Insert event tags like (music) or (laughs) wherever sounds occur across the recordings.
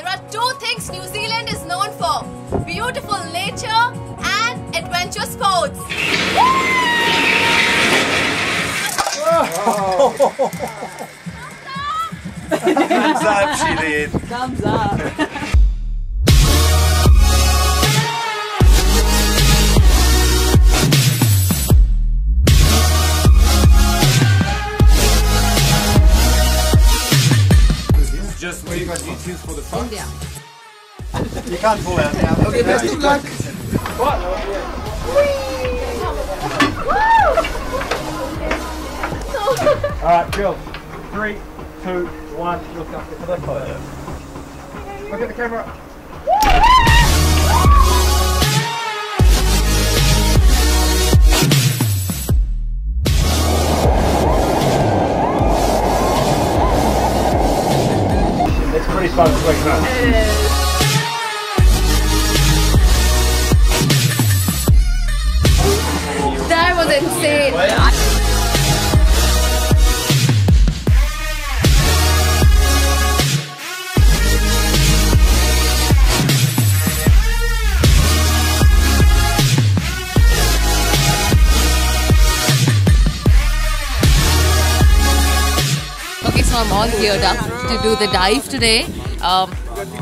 There are two things New Zealand is known for beautiful nature and adventure sports. Thumbs up, Shilin. Thumbs up. (laughs) Just wait for the front. India. You can't pull out now. Okay, best of luck. Alright, cool. Three, two, one, look up for the photo. Look at the camera. To wake up. That was insane. Okay, so I'm all geared up to do the dive today. Um,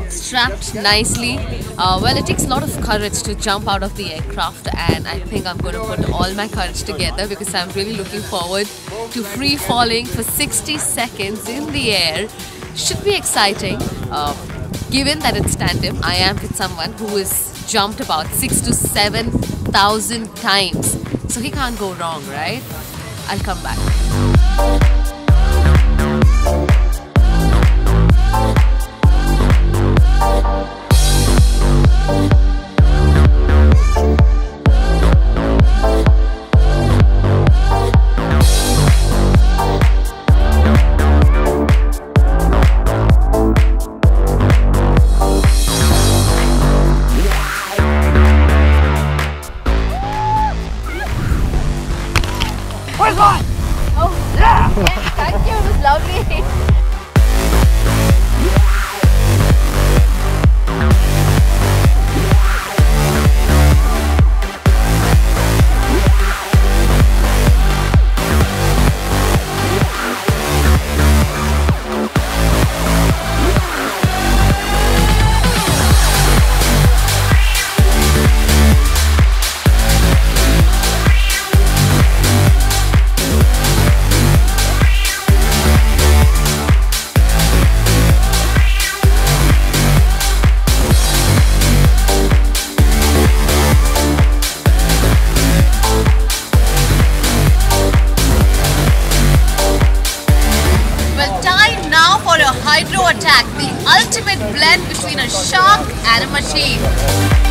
strapped nicely. Uh, well, it takes a lot of courage to jump out of the aircraft, and I think I'm going to put all my courage together because I'm really looking forward to free falling for 60 seconds in the air. Should be exciting. Um, given that it's tandem, I am with someone who has jumped about six to seven thousand times, so he can't go wrong, right? I'll come back. A hydro attack, the ultimate blend between a shark and a machine.